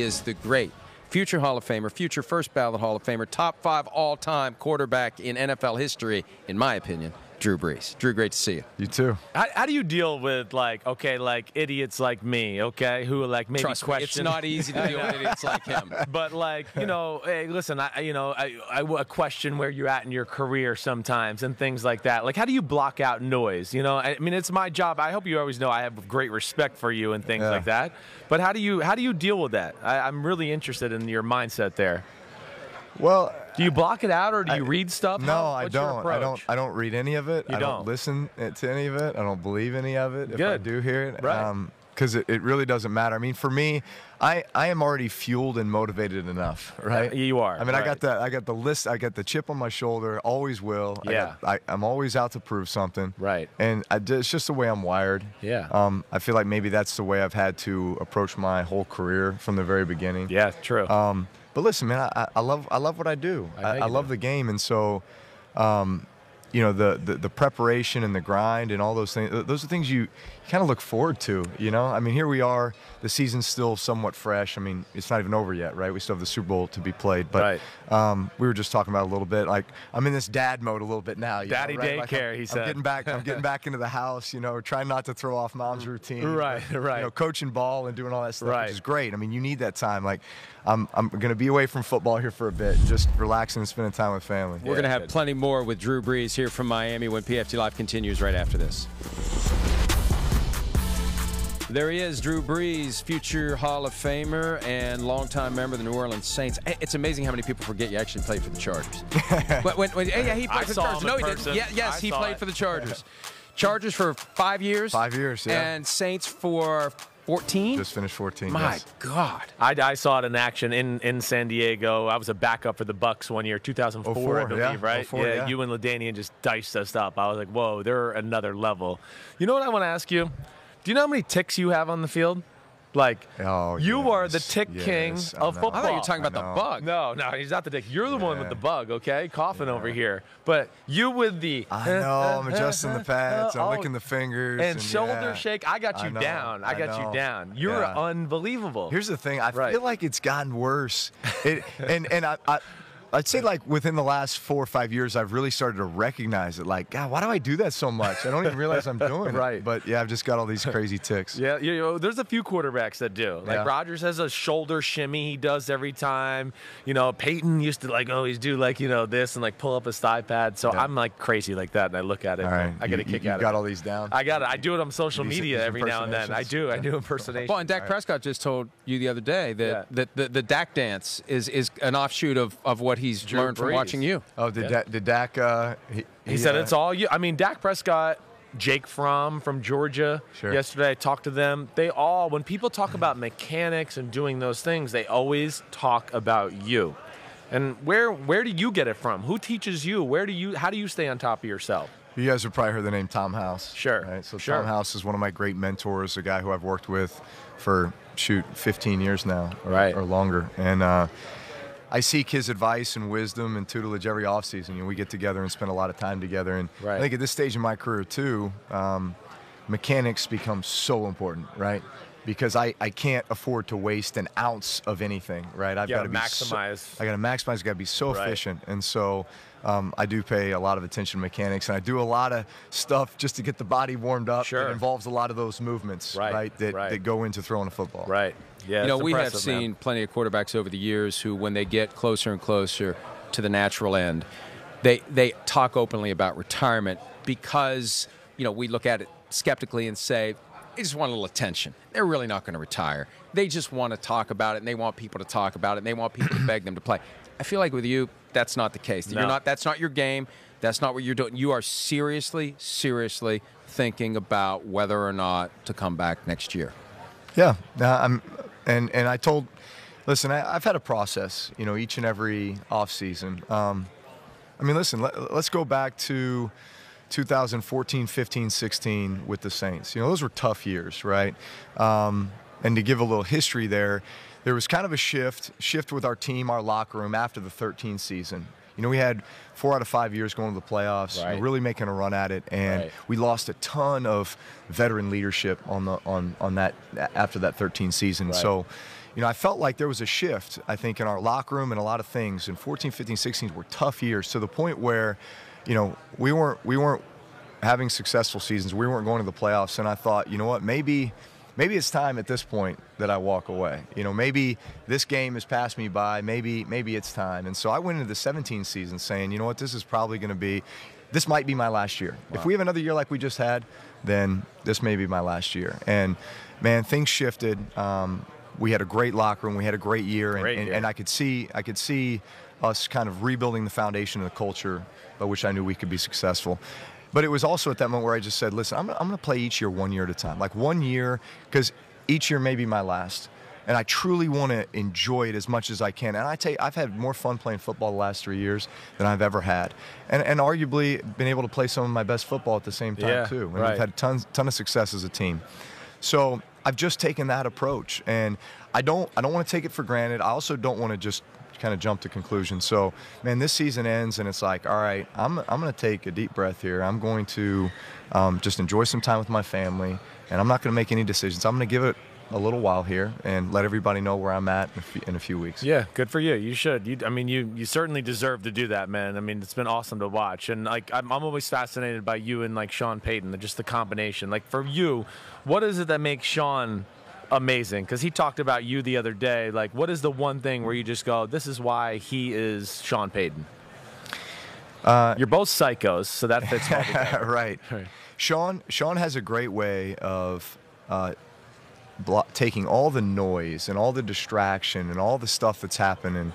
is the great future Hall of Famer, future first ballot Hall of Famer, top five all time quarterback in NFL history, in my opinion, Drew Brees. Drew, great to see you. You too. How, how do you deal with like okay, like idiots like me, okay, who are like maybe Trust me, question? it's not easy to deal with idiots like him. But like you know, hey, listen, I you know, I, I I question where you're at in your career sometimes and things like that. Like, how do you block out noise? You know, I mean, it's my job. I hope you always know I have great respect for you and things Yeah. like that. But how do you how do you deal with that? I, I'm really interested in your mindset there. Well, Do you block it out or do I- you read stuff? no, How- I don't. I don't. I don't read any of it. You I don't? listen to any of it. I don't believe any of it. If I do hear it, Right. because it, it really doesn't matter. I mean, for me, I, I am already fueled and motivated enough, right? you are, I mean, I got the I got the list. I got the chip on my shoulder. Always will. I Yeah. I, I'm always out to prove something. Right. And I, it's just the way I'm wired. Yeah. Um, I feel like maybe that's the way I've had to approach my whole career from the very beginning. Yeah, true. Um, but listen, man, I, I love I love what I do. I I, love do. the game, and so, um, you know, the, the the preparation and the grind and all those things. Those are things you kind of look forward to. You know, I mean, here we are. The season's still somewhat fresh. I mean, it's not even over yet, right? We still have the Super Bowl to be played. But Right. um, we were just talking about it a little bit. Like I'm in this dad mode a little bit now. you know, Daddy right? Like, daycare, I'm, he I'm said. getting back. I'm getting back into the house. You know, trying not to throw off mom's routine. Right, but, right. You know, coaching ball and doing all that stuff, Right. which is great. I mean, you need that time. Like, I'm, I'm going to be away from football here for a bit, just relaxing and spending time with family. We're going to have good. plenty more with Drew Brees here from Miami when PFT Live continues right after this. There he is, Drew Brees, future Hall of Famer and longtime member of the New Orleans Saints. It's amazing how many people forget you actually played for the Chargers. but when, when, yeah, he played I for the Chargers. No, in he person. didn't. Yeah, yes, I he played it. for the Chargers. Chargers for five years. Five years, yeah. And Saints for 14. Just finished 14. My yes. God. I, I saw it in action in, in San Diego. I was a backup for the Bucs one year, 2004, I believe, yeah. right? 04, yeah. you and LaDainian just diced us up. I was like, whoa, they're another level. You know what I want to ask you? Do you know how many ticks you have on the field? Like, Oh, you are the tick yes, king I of football. I thought you were talking about the bug. No, no, he's not the dick. You're the one with the bug, okay? Coughing over here. But you with the. I know. I'm adjusting the pads. I'm Oh, licking the fingers. And shoulder yeah. shake. I got I you know, down. I I got you down. You're Yeah. unbelievable. Here's the thing. I Right. feel like it's gotten worse. It, and and I, I, I'd say like within the last four or five years, I've really started to recognize it. Like, God, why do I do that so much? I don't even realize I'm doing Right. it. But yeah, I've just got all these crazy ticks. Yeah, you know, there's a few quarterbacks that do. Like Yeah. Rodgers has a shoulder shimmy he does every time. You know, Peyton used to like always do like you know this and like pull up his thigh pad. So Yeah. I'm like crazy like that, and I look at it. All right. I get a You- kick you out got all these down. I got it. I do it on social These- media these every now and then. I do. I do impersonations. Well, and Dak Prescott just told you the other day that, Yeah. that the, the Dak dance is, is an offshoot of, of what he's Drew learned from watching you. Oh, did, Yeah. Da- did Dak? Uh, he, He said uh, it's all you. I mean, Dak Prescott, Jake Fromm from Georgia. Sure. Yesterday, I talked to them. They all, when people talk about mechanics and doing those things, they always talk about you. And where where do you get it from? Who teaches you? Where do you? How do you stay on top of yourself? You guys have probably heard the name Tom House. Sure, Right? So sure. Tom House is one of my great mentors, a guy who I've worked with for shoot 15 years now, or, Right. or longer. And uh, I seek his advice and wisdom and tutelage every offseason. You know, we get together and spend a lot of time together. And Right. I think at this stage in my career too, um, mechanics become so important, right? Because I, I can't afford to waste an ounce of anything, right? I've got to gotta be so- maximize. I got to maximize. Got to be so Right. efficient, and so um, I do pay a lot of attention to mechanics, and I do a lot of stuff just to get the body warmed up. Sure. It involves a lot of those movements, Right, That, right. that go into throwing a football. Right. Yeah. you know, we have impressive, man. seen plenty of quarterbacks over the years who, when they get closer and closer to the natural end, they they talk openly about retirement because you know we look at it skeptically and say they just want a little attention. They're really not going to retire. They just want to talk about it and they want people to talk about it and they want people to beg them to play. I feel like with you, that's not the case. You're No. not. That's not your game. That's not what you're doing. You are seriously, seriously thinking about whether or not to come back next year. Yeah, I'm, and and I told, listen, I, I've had a process, you know, each and every off season. Um, I mean, listen, let, us go back to 2014, 15, 16 with the Saints. You know, those were tough years, right? Um, and to give a little history there, there was kind of a shift, shift with our team, our locker room after the 13 season. You know, we had four out of five years going to the playoffs, Right. really making a run at it, and Right. we lost a ton of veteran leadership on the on on that after that 13 season. Right. So, you know, I felt like there was a shift, I think, in our locker room and a lot of things. And 14, 15, 16 were tough years to the point where, you know, we weren't we weren't having successful seasons. We weren't going to the playoffs, and I thought, you know what, maybe maybe it's time at this point that I walk away. You know, maybe this game has passed me by. Maybe maybe it's time. And so I went into the 17 season saying, you know what, this is probably going to be, this might be my last year. Wow. If we have another year like we just had, then this may be my last year. And man, things shifted. Um, we had a great locker room. We had a great year, and, great and, year. and I could see I could see us kind of rebuilding the foundation of the culture by which I knew we could be successful. But it was also at that moment where I just said, listen, I'm, I'm going to play each year one year at a time. Like one year, because each year may be my last. And I truly want to enjoy it as much as I can. And I tell you, I've had more fun playing football the last three years than I've ever had. And, and arguably been able to play some of my best football at the same time, Yeah, too. And right. we've had tons, ton of success as a team. So I've just taken that approach. And I don't, I don't want to take it for granted. I also don't want to just kind of jump to conclusions. So, man, this season ends, and it's like, all right, I'm, I'm going to take a deep breath here. I'm going to um, just enjoy some time with my family, and I'm not going to make any decisions. I'm going to give it a little while here and let everybody know where I'm at in a few, in a few weeks. Yeah, good for you. You should. You, I mean, you you certainly deserve to do that, man. I mean, it's been awesome to watch, and like I'm, I'm always fascinated by you and like Sean Payton, just the combination. Like for you, what is it that makes Sean amazing? Because he talked about you the other day. Like, what is the one thing where you just go, "This is why he is Sean Payton"? Uh, You're both psychos, so that fits well right. Right. Sean Sean has a great way of uh, blo- taking all the noise and all the distraction and all the stuff that's happening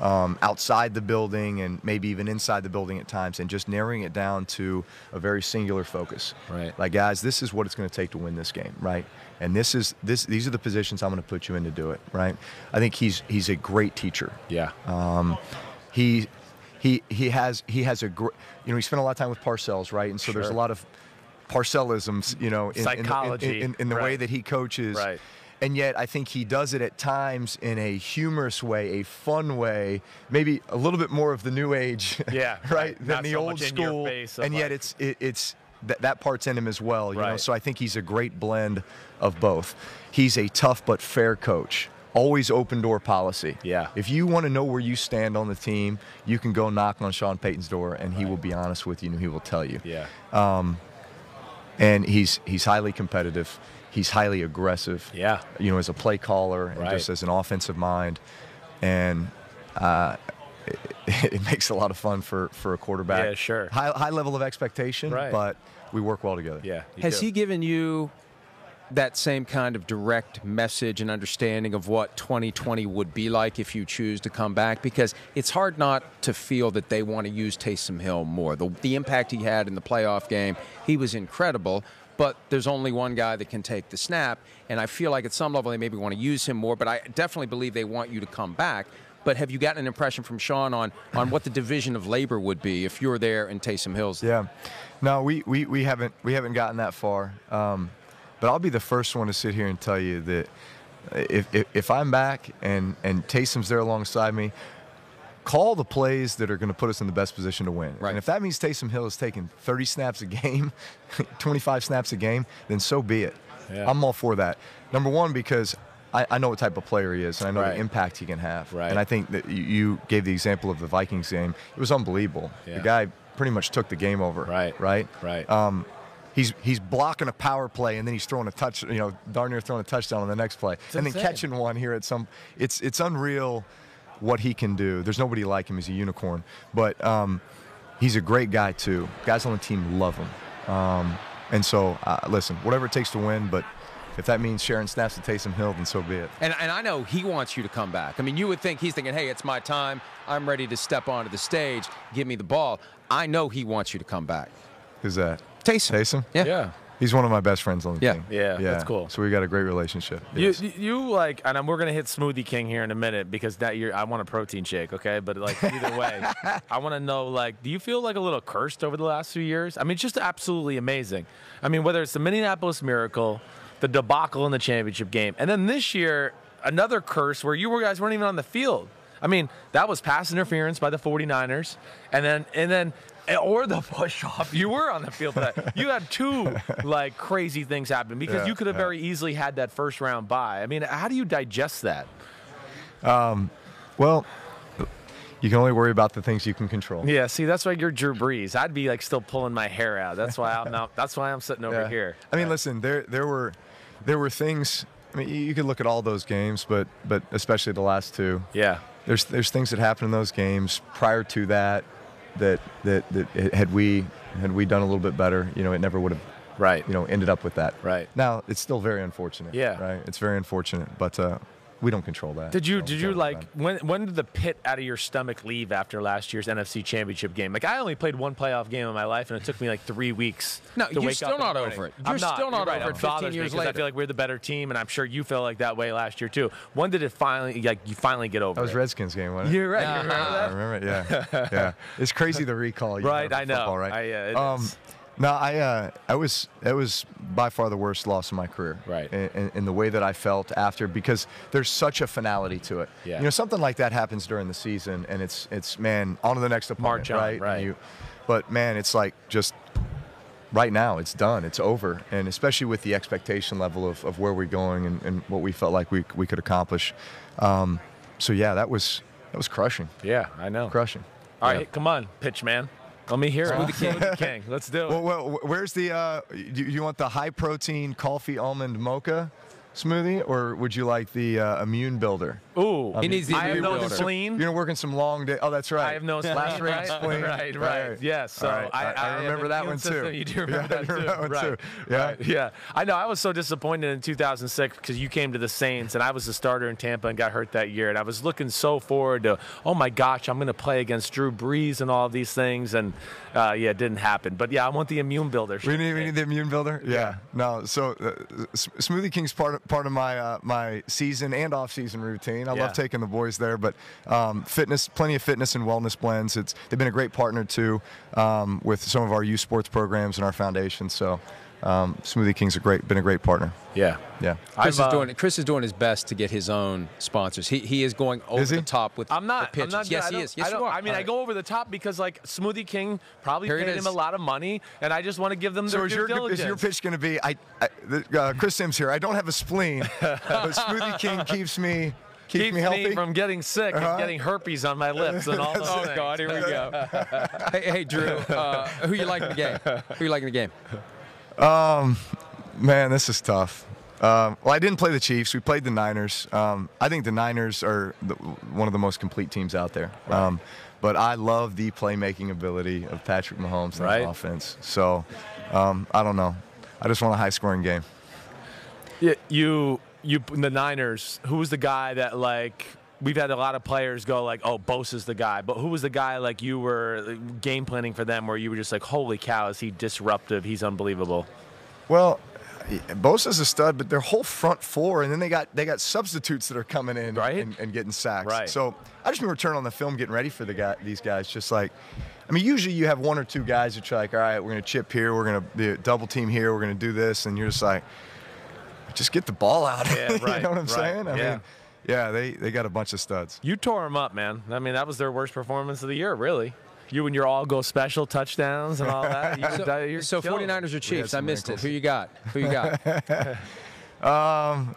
um, outside the building and maybe even inside the building at times and just narrowing it down to a very singular focus. Right. Like guys, this is what it's going to take to win this game, right? And this is this these are the positions I'm going to put you in to do it, right? I think he's he's a great teacher Yeah. he he he has he has a gr- you know he spent a lot of time with Parcells right and so there's a lot of Parcellisms you know in, in- in- Psychology, in, in, the way that he coaches Right. and yet I think he does it at times in a humorous way a fun way maybe a little bit more of the new age Yeah, right right. than Not the so old much in your school and yet it's it, it's that, that part's in him as well you know Right. so I think he's a great blend of both he's a tough but fair coach always open door policy Yeah. if you want to know where you stand on the team, you can go knock on Sean Payton's door, and he will be honest with you, and he will tell you. Yeah. Um, And he's he's highly competitive. He's highly aggressive. Yeah. You know, as a play caller and Right. just as an offensive mind, and uh, it, it makes a lot of fun for for a quarterback. Yeah, sure. High high level of expectation, Right. but we work well together. Yeah. Has do. he given you that same kind of direct message and understanding of what 2020 would be like if you choose to come back? Because it's hard not to feel that they want to use Taysom Hill more. The, the impact he had in the playoff game, he was incredible. But there's only one guy that can take the snap, and I feel like at some level they maybe want to use him more. But I definitely believe they want you to come back. But have you gotten an impression from Sean on on what the division of labor would be if you're there and Taysom Hill's? Yeah, no, we, we, we haven't we haven't gotten that far. Um, but I'll be the first one to sit here and tell you that if, if, if I'm back and and Taysom's there alongside me, call the plays that are going to put us in the best position to win. Right. And if that means Taysom Hill is taking 30 snaps a game, 25 snaps a game, then so be it. Yeah. I'm all for that. Number one, because I, I know what type of player he is, and I know Right. the impact he can have. Right. And I think that you- you gave the example of the Vikings game. It was unbelievable. Yeah. The guy pretty much took the game over. Right. Right. Right. Um, he's he's blocking a power play and then he's throwing a touch. You know, darn near throwing a touchdown on the next play, and then catching one here at some. It's it's unreal what he can do. There's nobody like him. He's a unicorn. But um, he's a great guy too. Guys on the team love him. Um, and so uh, listen, whatever it takes to win, but. If that means sharing snaps to Taysom Hill, then so be it. And, and I know he wants you to come back. I mean, you would think he's thinking, hey, it's my time. I'm ready to step onto the stage. Give me the ball. I know he wants you to come back. Who's that? Taysom. Taysom? Yeah. Yeah. He's one of my best friends on the Yeah. team. Yeah, that's cool. So we got a great relationship. You, Yes. you, you like, and I'm- we're gonna hit Smoothie King here in a minute because that you're, I want a protein shake, okay? But like either way, I want to know like, do you feel like a little cursed over the last few years? I mean, just absolutely amazing. I mean, whether it's the Minneapolis Miracle, the debacle in the championship game, and then this year another curse where you were guys weren't even on the field. I mean, that was pass interference by the 49ers, and then and then Eh, or the push off. You were on the field that. You had two like crazy things happen because Yeah, you could have yeah. very easily had that first round bye. I mean, how do you digest that? Um, well, you can only worry about the things you can control. Yeah, see, that's why you're Drew Brees. I'd be like still pulling my hair out. That's why I'm not. That's why I'm sitting over Yeah. here. I mean, listen, there there were there were things. I mean, you you could look at all those games, but but especially the last two. Yeah. There's there's things that happened in those games prior to that that that, that had we had we done a little bit better, you know, it never would have Right. you know ended up with that. Right. Now it's still very unfortunate. Yeah. Right. It's very unfortunate, but uh, we don't control that. Did you did you like then. when when did the pit out of your stomach leave after last year's NFC Championship game? Like I only played one playoff game in my life, and it took me like three weeks. No, to you're wake still up not over it. I'm You're still not You're right. over It it 15 years later, I feel like we're the better team, and I'm sure you felt like that way last year too. When did it finally like you finally get over That was it? Redskins game, wasn't it? You're right. You remember I remember it. Yeah, yeah. It's crazy the recall. You Right, have I for know. Football, right? I, uh, it um, is. No, I, uh, I was, it was by far the worst loss of my career. Right. In, in, in the way that I felt after, because there's such a finality to it. Yeah. You know, something like that happens during the season, and it's, it's man, on to the next opponent, March on, right? Right. you, but man, it's like just right now, it's done, it's over, and especially with the expectation level of, of where we're going and, and what we felt like we, we could accomplish. Um, so yeah, that was that was crushing, Yeah, I know. crushing. All Yeah. right, come on, pitch man. Let me hear it. Smoothie King. Smoothie King. Let's do it. Well, well, where's the? Uh, you, you want the high protein coffee almond mocha smoothie, or would you like the uh, immune builder? Ooh, He needs the I have immune no builder. spleen. You're working some long day. Oh, that's right. I have no spleen. Last rate right? spleen. Right, right, Yes. So All right. I, I- I remember that one, too. You do remember Yeah, I that too. remember that one, right. too. Yeah. Right. Yeah. I know. I was so disappointed in 2006 because you came to the Saints and I was the starter in Tampa and got hurt that year. And I was looking so forward to, oh my gosh, I'm going to play against Drew Brees and all these things. And uh, yeah, it didn't happen. But yeah, I want the immune builder. We need, we need the immune builder. Yeah. No. So, uh, S- Smoothie King's part of, part of my uh, my season and off season routine. I Yeah. love taking the boys there, but um, fitness, plenty of fitness and wellness blends. It's they've been a great partner too um, with some of our youth sports programs and our foundation. So, um, Smoothie King's a great been a great partner. Yeah. Yeah. Chris I've, is uh, doing Chris is doing his best to get his own sponsors. He he is going over Is he? the top with I'm not. the I'm not. yes, I he is. Yes, I you are. I mean, All I go over the top because like Smoothie King probably Here paid him a lot of money, and I just want to give them So their is due your, diligence. is your pitch going to be? I, I uh, Chris Simms here. I don't have a spleen, but Smoothie King keeps me keeps, Keeps me healthy. from getting sick Uh-huh. and getting herpes on my lips and all those Oh things. God, here we go. hey, hey, Drew, uh, who you like in the game? Who you like in the game? Man, this is tough. Um, well, I didn't play the Chiefs. We played the Niners. Um, I think the Niners are the, one of the most complete teams out there. Um, but I love the playmaking ability of Patrick Mahomes in Right. the offense. So um, I don't know. I just want a high-scoring game. Yeah, you you the Niners. Who was the guy that like we've had a lot of players go like, oh, Bosa's the guy, but who was the guy like you were game planning for them where you were just like, holy cow, is he disruptive? He's unbelievable. Well, Bosa's a stud, but their whole front four, and then they got they got substitutes that are coming in Right. and, and getting sacks. Right. So I just remember turning on the film, getting ready for the guy, these guys. Just like, I mean, usually you have one or two guys that you're like, all right, we're gonna chip here, we're gonna be a double team here, we're gonna do this, and you're just like, just get the ball out. Yeah, you right, You know what I'm right, saying? I yeah. mean, yeah, they they got a bunch of studs. You tore them up, man. I mean, that was their worst performance of the year, really. You and your all go special touchdowns and all that. You, So, so 49ers or Chiefs? I some missed it. Who you got? Who you got? Um,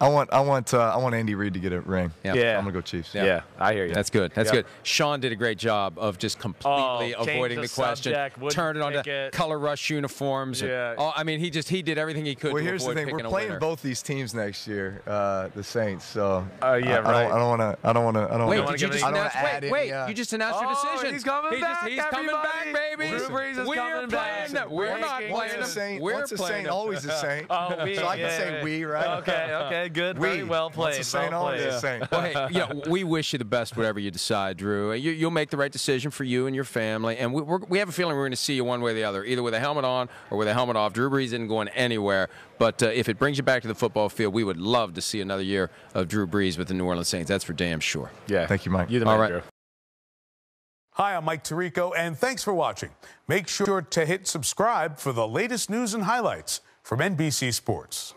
I want I want uh, I want Andy Reid to get a ring. Yeah. Yeah. I'm gonna go Chiefs. Yeah. I hear you. That's good. That's Yep. good. Sean did a great job of just completely Oh, avoiding the the, question, subject, wouldn't turned it on to it. color rush uniforms. and- Yeah. oh, I mean, he just he did everything he could Well, to here's the thing: picking we're playing winner. both these teams next year, uh, the Saints. So Uh, yeah, I, right. I don't want to. I don't want to. I don't Wait, wanna, did you just any- I don't announce? wanna Wait, any, wait! uh, you just announced your Oh, decision. he's coming He just- back, he's coming back, baby. Drew Brees is We're coming back. playing. We're not playing. Once a news. Saint, We're once. Saint, always a Saint. Oh. So I can say we, right? Okay, okay, good. We. Very well played. Once a Saint, well always played. a Saint. Well, hey, you know, we wish you the best, whatever you decide, Drew. You, you'll make the right decision for you and your family. And we, we're, we have a feeling we're going to see you one way or the other, either with a helmet on or with a helmet off. Drew Brees isn't going anywhere. But uh, if it brings you back to the football field, we would love to see another year of Drew Brees with the New Orleans Saints. That's for damn sure. Yeah. Thank you, Mike. You're the All man, right. Drew. Hi, I'm Mike Tirico, and thanks for watching. Make sure to hit subscribe for the latest news and highlights from NBC Sports.